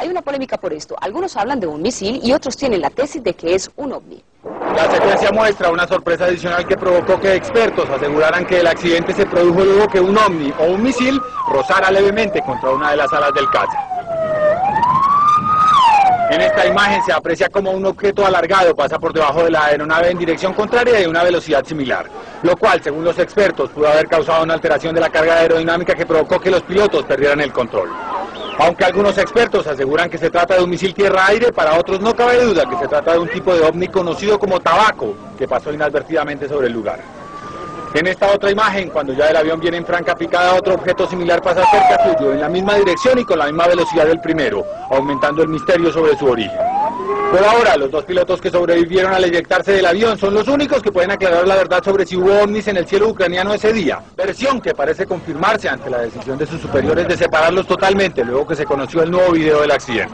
Hay una polémica por esto. Algunos hablan de un misil y otros tienen la tesis de que es un ovni. La secuencia muestra una sorpresa adicional que provocó que expertos aseguraran que el accidente se produjo luego que un ovni o un misil rozara levemente contra una de las alas del caza. En esta imagen se aprecia como un objeto alargado pasa por debajo de la aeronave en dirección contraria y a una velocidad similar, lo cual, según los expertos, pudo haber causado una alteración de la carga aerodinámica que provocó que los pilotos perdieran el control. Aunque algunos expertos aseguran que se trata de un misil tierra-aire, para otros no cabe duda que se trata de un tipo de ovni conocido como tabaco, que pasó inadvertidamente sobre el lugar. En esta otra imagen, cuando ya el avión viene en franca picada, otro objeto similar pasa cerca suyo, en la misma dirección y con la misma velocidad del primero, aumentando el misterio sobre su origen. Por ahora, los dos pilotos que sobrevivieron al eyectarse del avión son los únicos que pueden aclarar la verdad sobre si hubo ovnis en el cielo ucraniano ese día, versión que parece confirmarse ante la decisión de sus superiores de separarlos totalmente luego que se conoció el nuevo video del accidente.